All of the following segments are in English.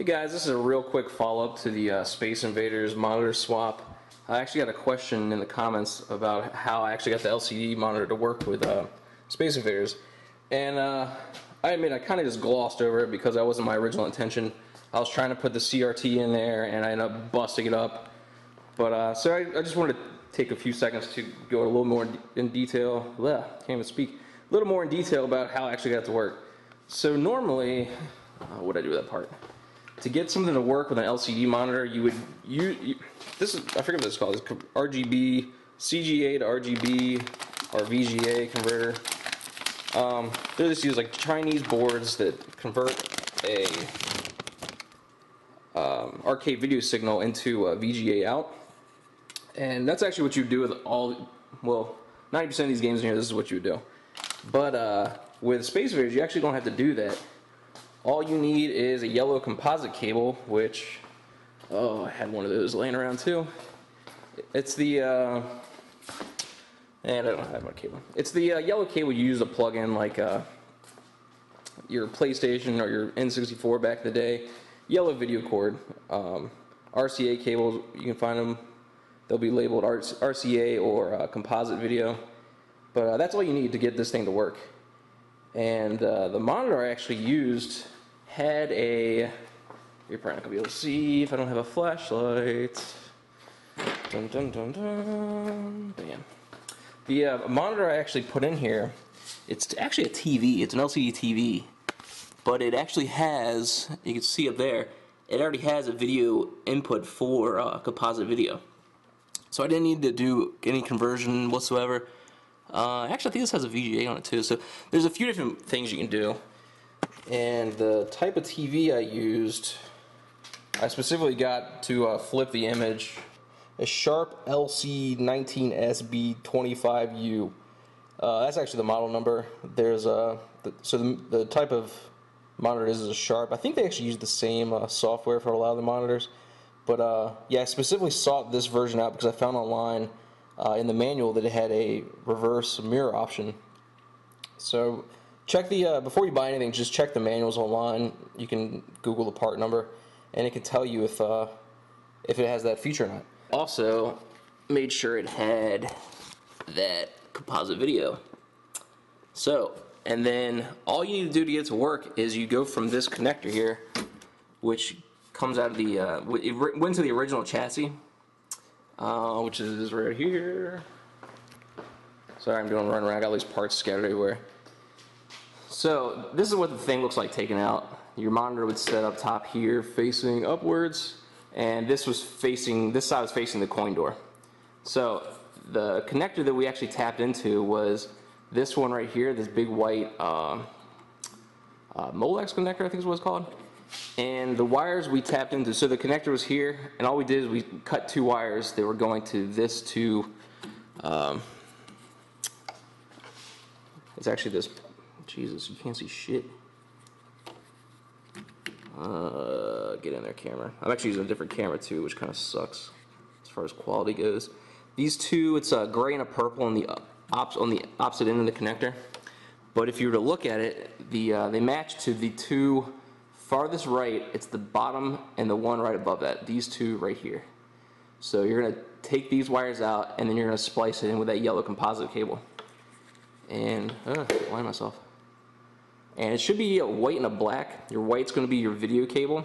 Hey guys, this is a real quick follow-up to the uh, Space Invaders monitor swap. I actually got a question in the comments about how I actually got the LCD monitor to work with uh, Space Invaders. And uh, I admit I kind of just glossed over it because that wasn't my original intention. I was trying to put the CRT in there and I ended up busting it up. But uh, so I, I, just wanted to take a few seconds to go a little more in detail. Blech, can't even speak. A little more in detail about how I actually got it to work. So normally, uh, what did I do with that part? To get something to work with an LCD monitor, you would you, you this is I forget what it's called. It's RGB, CGA to RGB or VGA converter. Um, they just use like Chinese boards that convert a um, arcade video signal into a VGA out, and that's actually what you do with all. Well, 90% of these games in here, this is what you would do. But uh, with Space Invaders, you actually don't have to do that all you need is a yellow composite cable, which, oh, I had one of those laying around too. It's the, uh, and I don't have my cable. It's the uh, yellow cable you use to plug in like uh, your PlayStation or your N64 back in the day. Yellow video cord. Um, RCA cables, you can find them. They'll be labeled RCA or uh, composite video. But uh, that's all you need to get this thing to work. And uh, the monitor I actually used had a, you're probably not to be able to see if I don't have a flashlight. Dun dun dun dun. Bam. The uh, monitor I actually put in here, it's actually a TV. It's an LCD TV. But it actually has, you can see up there, it already has a video input for uh, composite video. So I didn't need to do any conversion whatsoever. Uh, actually, I think this has a VGA on it too. So there's a few different things you can do. And the type of TV I used, I specifically got to uh, flip the image, a Sharp LC19SB25U. Uh, that's actually the model number. There's a the, so the, the, type of monitor is a Sharp. I think they actually use the same uh, software for a lot of the monitors. But uh, yeah, I specifically sought this version out because I found online uh, in the manual that it had a reverse mirror option. So check the uh, before you buy anything, just check the manuals online. You can Google the part number, and it can tell you if uh, if it has that feature or not. Also, made sure it had that composite video. So, and then all you need to do to get it to work is you go from this connector here, which comes out of the, uh, it went to the original chassis, uh, which is right here. Sorry, I'm doing run around. I got all these parts scattered everywhere. So this is what the thing looks like taken out. Your monitor would sit up top here facing upwards and this was facing, this side was facing the coin door. So the connector that we actually tapped into was this one right here, this big white uh, uh, Molex connector I think is what it's called. And the wires we tapped into, so the connector was here and all we did is we cut two wires that were going to this two, um, it's actually this Jesus, you can't see shit. Uh, get in there, camera. I'm actually using a different camera too, which kind of sucks as far as quality goes. These two, it's a gray and a purple on the op on the opposite end of the connector. But if you were to look at it, the uh, they match to the two farthest right. It's the bottom and the one right above that. These two right here. So you're gonna take these wires out and then you're gonna splice it in with that yellow composite cable. And uh, line myself. And it should be a white and a black. Your white's going to be your video cable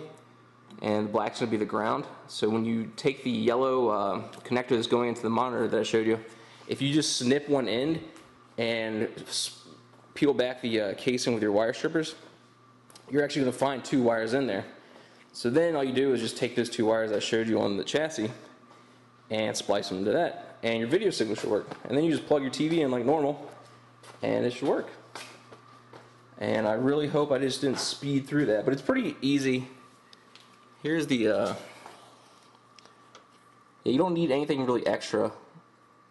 and the black's going to be the ground. So when you take the yellow uh, connector that's going into the monitor that I showed you, if you just snip one end and peel back the uh, casing with your wire strippers, you're actually going to find two wires in there. So then all you do is just take those two wires I showed you on the chassis and splice them to that and your video signal should work. And then you just plug your TV in like normal and it should work and I really hope I just didn't speed through that but it's pretty easy. Here's the uh, you don't need anything really extra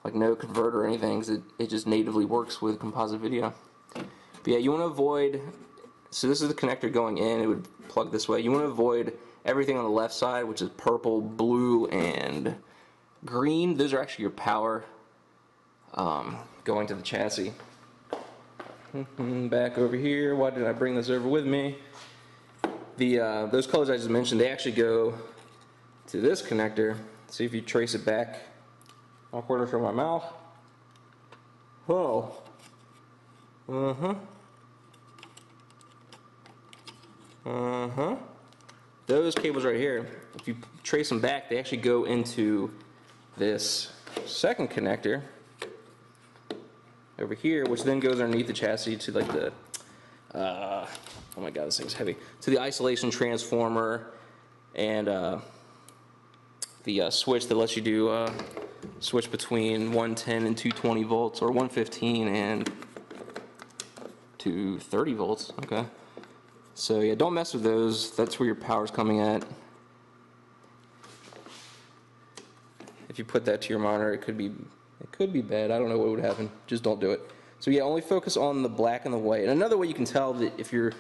like no converter or anything it, it just natively works with composite video. But yeah you want to avoid so this is the connector going in it would plug this way. You want to avoid everything on the left side which is purple blue and green. Those are actually your power um, going to the chassis Back over here. Why did I bring this over with me? the uh, those colors I just mentioned, they actually go to this connector. See if you trace it back one quarter from my mouth. Oh. Uh-huh. Uh-huh. Those cables right here, if you trace them back, they actually go into this second connector over here, which then goes underneath the chassis to like the, uh, oh my god, this thing's heavy, to the isolation transformer and uh, the uh, switch that lets you do uh, switch between 110 and 220 volts, or 115 and 230 volts. Okay. So yeah, don't mess with those. That's where your power's coming at. If you put that to your monitor, it could be it could be bad. I don't know what would happen. Just don't do it. So yeah, only focus on the black and the white. And another way you can tell that if you're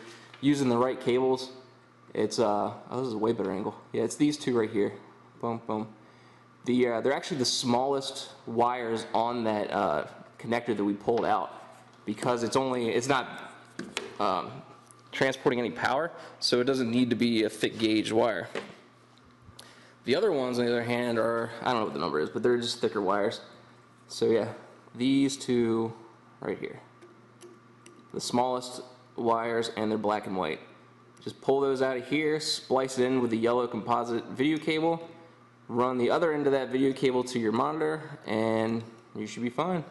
using the right cables, it's uh oh this is a way better angle. Yeah, it's these two right here. Boom, boom. The uh, they're actually the smallest wires on that uh, connector that we pulled out because it's only it's not um, transporting any power, so it doesn't need to be a thick gauge wire. The other ones, on the other hand, are I don't know what the number is, but they're just thicker wires. So yeah, these two right here, the smallest wires, and they're black and white. Just pull those out of here, splice it in with the yellow composite video cable, run the other end of that video cable to your monitor, and you should be fine.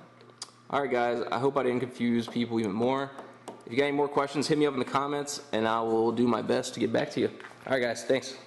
Alright guys, I hope I didn't confuse people even more. If you got any more questions, hit me up in the comments, and I will do my best to get back to you. Alright guys, thanks.